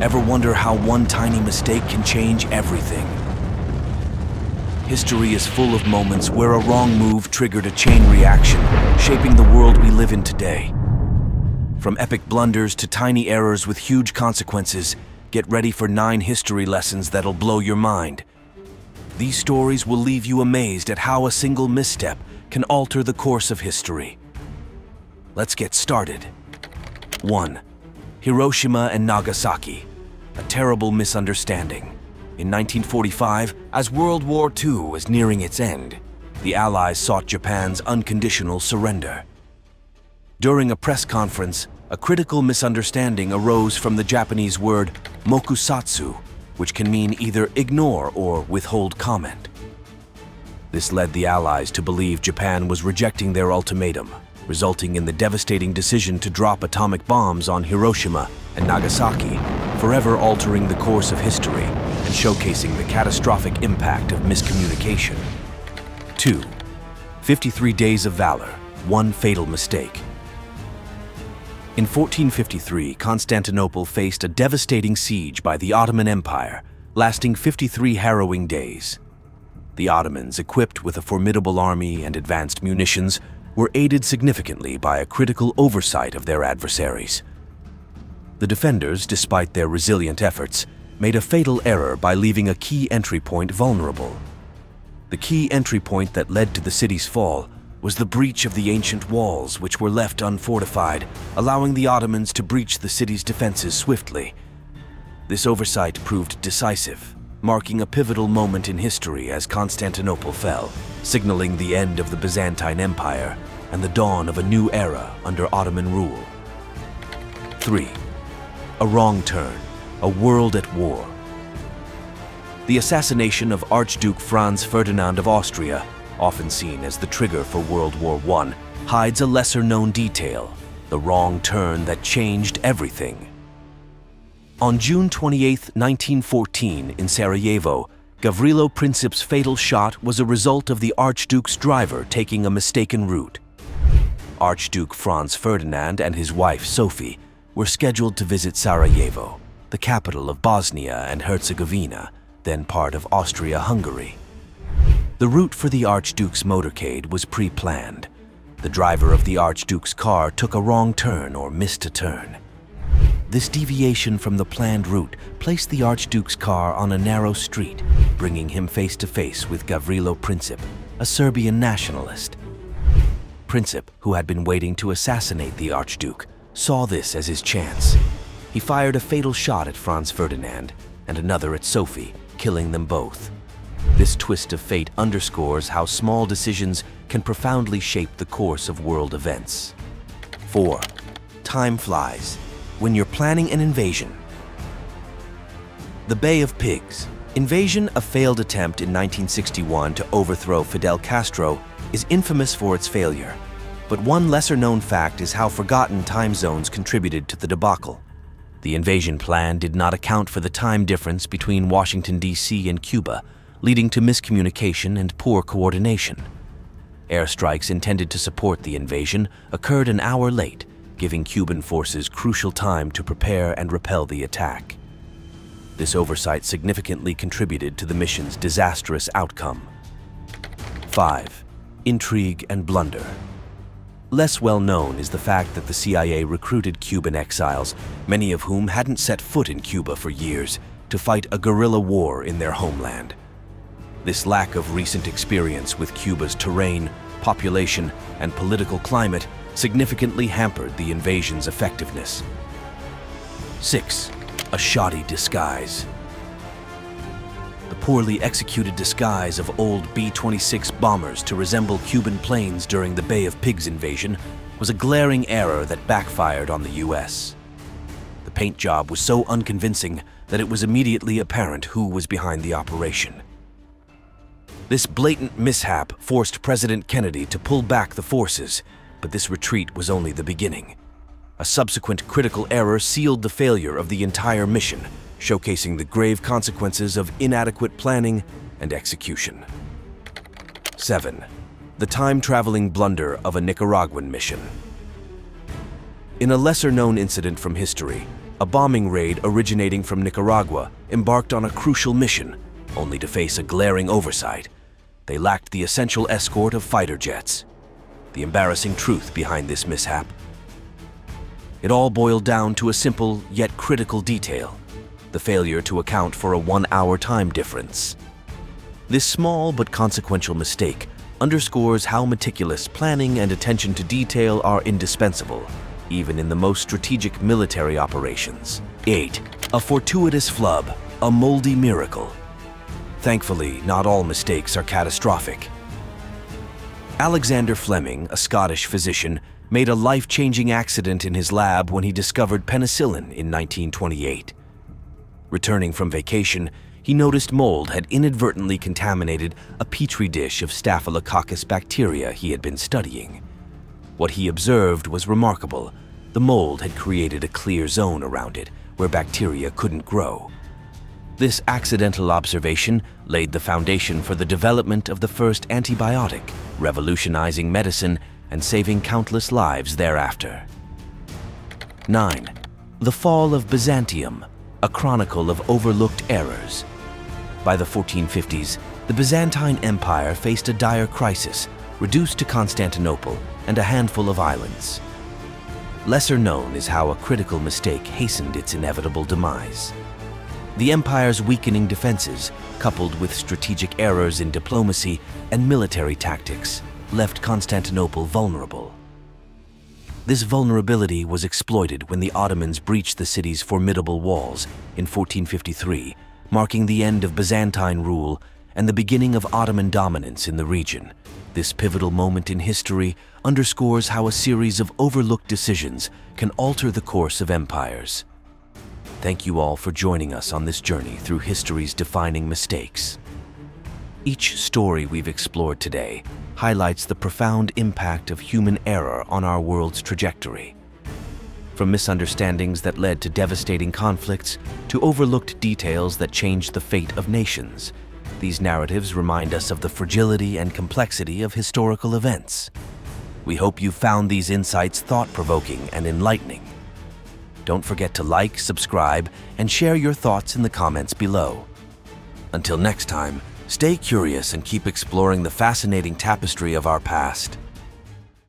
Ever wonder how one tiny mistake can change everything? History is full of moments where a wrong move triggered a chain reaction, shaping the world we live in today. From epic blunders to tiny errors with huge consequences, get ready for nine history lessons that'll blow your mind. These stories will leave you amazed at how a single misstep can alter the course of history. Let's get started. 1. Hiroshima and Nagasaki. A terrible misunderstanding. In 1945, as World War II was nearing its end, the Allies sought Japan's unconditional surrender. During a press conference, a critical misunderstanding arose from the Japanese word mokusatsu, which can mean either ignore or withhold comment. This led the Allies to believe Japan was rejecting their ultimatum, resulting in the devastating decision to drop atomic bombs on Hiroshima and Nagasaki, forever altering the course of history and showcasing the catastrophic impact of miscommunication. 2. 53 Days of Valor, One Fatal Mistake. In 1453, Constantinople faced a devastating siege by the Ottoman Empire, lasting 53 harrowing days. The Ottomans, equipped with a formidable army and advanced munitions, were aided significantly by a critical oversight of their adversaries. The defenders, despite their resilient efforts, made a fatal error by leaving a key entry point vulnerable. The key entry point that led to the city's fall was the breach of the ancient walls which were left unfortified, allowing the Ottomans to breach the city's defenses swiftly. This oversight proved decisive, marking a pivotal moment in history as Constantinople fell, signaling the end of the Byzantine Empire and the dawn of a new era under Ottoman rule. 3. A wrong turn, a world at war. The assassination of Archduke Franz Ferdinand of Austria often seen as the trigger for World War I, hides a lesser-known detail, the wrong turn that changed everything. On June 28, 1914, in Sarajevo, Gavrilo Princip's fatal shot was a result of the Archduke's driver taking a mistaken route. Archduke Franz Ferdinand and his wife Sophie were scheduled to visit Sarajevo, the capital of Bosnia and Herzegovina, then part of Austria-Hungary. The route for the Archduke's motorcade was pre-planned. The driver of the Archduke's car took a wrong turn or missed a turn. This deviation from the planned route placed the Archduke's car on a narrow street, bringing him face to face with Gavrilo Princip, a Serbian nationalist. Princip, who had been waiting to assassinate the Archduke, saw this as his chance. He fired a fatal shot at Franz Ferdinand and another at Sophie, killing them both. This twist of fate underscores how small decisions can profoundly shape the course of world events. 4. Time flies. When you're planning an invasion. The Bay of Pigs. Invasion, a failed attempt in 1961 to overthrow Fidel Castro, is infamous for its failure. But one lesser-known fact is how forgotten time zones contributed to the debacle. The invasion plan did not account for the time difference between Washington, D.C. and Cuba, leading to miscommunication and poor coordination. Airstrikes intended to support the invasion occurred an hour late, giving Cuban forces crucial time to prepare and repel the attack. This oversight significantly contributed to the mission's disastrous outcome. 5. Intrigue and blunder. Less well known is the fact that the CIA recruited Cuban exiles, many of whom hadn't set foot in Cuba for years, to fight a guerrilla war in their homeland. This lack of recent experience with Cuba's terrain, population, and political climate significantly hampered the invasion's effectiveness. 6. A shoddy disguise. The poorly executed disguise of old B-26 bombers to resemble Cuban planes during the Bay of Pigs invasion was a glaring error that backfired on the U.S. The paint job was so unconvincing that it was immediately apparent who was behind the operation. This blatant mishap forced President Kennedy to pull back the forces, but this retreat was only the beginning. A subsequent critical error sealed the failure of the entire mission, showcasing the grave consequences of inadequate planning and execution. 7. The time-traveling blunder of a Nicaraguan mission. In a lesser-known incident from history, a bombing raid originating from Nicaragua embarked on a crucial mission, only to face a glaring oversight. They lacked the essential escort of fighter jets. The embarrassing truth behind this mishap. It all boiled down to a simple yet critical detail, the failure to account for a one-hour time difference. This small but consequential mistake underscores how meticulous planning and attention to detail are indispensable, even in the most strategic military operations. 8. A fortuitous flub, a moldy miracle. Thankfully, not all mistakes are catastrophic. Alexander Fleming, a Scottish physician, made a life-changing accident in his lab when he discovered penicillin in 1928. Returning from vacation, he noticed mold had inadvertently contaminated a petri dish of Staphylococcus bacteria he had been studying. What he observed was remarkable. The mold had created a clear zone around it where bacteria couldn't grow. This accidental observation laid the foundation for the development of the first antibiotic, revolutionizing medicine and saving countless lives thereafter. 9. The Fall of Byzantium, a chronicle of overlooked errors. By the 1450s, the Byzantine Empire faced a dire crisis, reduced to Constantinople and a handful of islands. Lesser known is how a critical mistake hastened its inevitable demise. The empire's weakening defenses, coupled with strategic errors in diplomacy and military tactics, left Constantinople vulnerable. This vulnerability was exploited when the Ottomans breached the city's formidable walls in 1453, marking the end of Byzantine rule and the beginning of Ottoman dominance in the region. This pivotal moment in history underscores how a series of overlooked decisions can alter the course of empires. Thank you all for joining us on this journey through history's defining mistakes. Each story we've explored today highlights the profound impact of human error on our world's trajectory. From misunderstandings that led to devastating conflicts to overlooked details that changed the fate of nations, these narratives remind us of the fragility and complexity of historical events. We hope you found these insights thought-provoking and enlightening. Don't forget to like, subscribe, and share your thoughts in the comments below. Until next time, Stay curious and keep exploring the fascinating tapestry of our past.